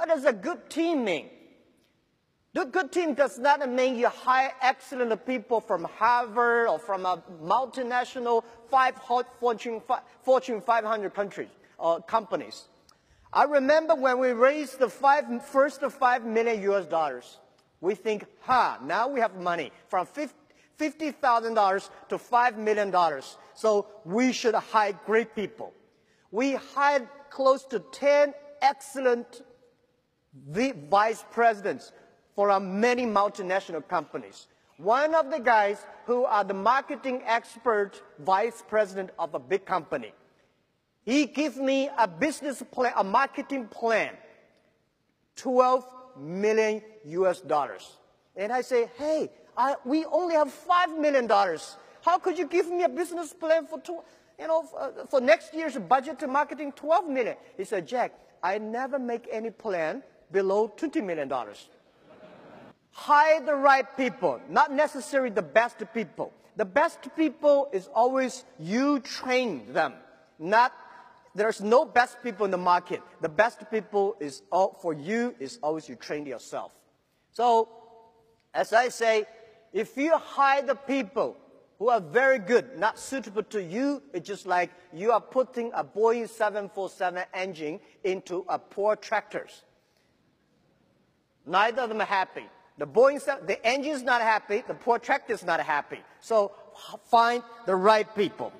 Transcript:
What does a good team mean? The good team does not mean you hire excellent people from Harvard or from a multinational five Fortune, Fortune 500 countries or companies. I remember when we raised the five, first five million US dollars, we think, ha, now we have money from $50,000 to $5 million. So we should hire great people. We hired close to 10 excellent vice presidents for many multinational companies. One of the guys who are the marketing expert vice president of a big company. He gives me a business plan, a marketing plan, 12 million US dollars. And I say, hey, I, we only have $5 million. How could you give me a business plan for, you know, for, uh, for next year's budget to marketing 12 million? He said, Jack, I never make any plan below $20 million. Hire the right people, not necessarily the best people. The best people is always you train them, not there's no best people in the market. The best people is all for you is always you train yourself. So, as I say, if you hire the people who are very good, not suitable to you, it's just like you are putting a Boeing 747 engine into a poor tractors. Neither of them are happy. The Boeing, the engine is not happy, the poor tractor is not happy. So find the right people.